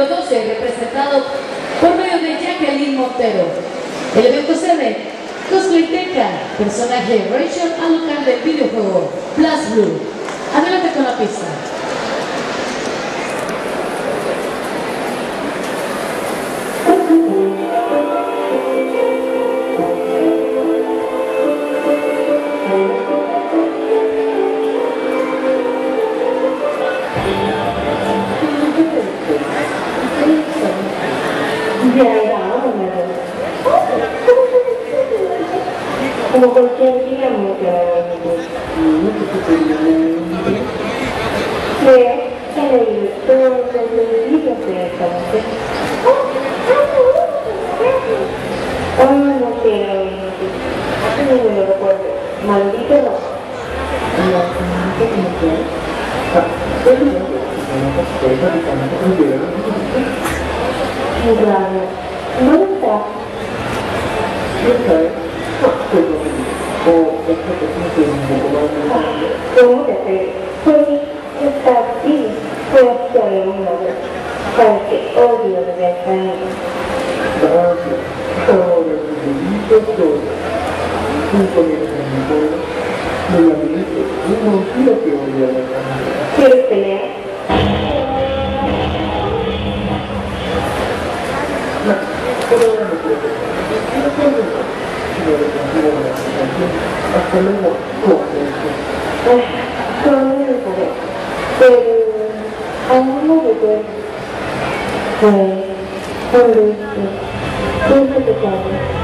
número 12, representado por medio de Jacqueline Montero. El evento sede, Cosleiteca, personaje Rachel al del videojuego Plus Blue. Adelante con la pista. Como cualquier día me quedaba Ve, he leído todos los de esta mujer. Oh, no quiero venir. No me lo recuerdo. Maldito no. 回、ういうふに、こ、そ、これに、こはい、に。に、こ、これ。我们抹抹的，哎，做那个啥的，对，哎，那不对，对，那个对，就是这个。